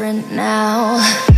Different now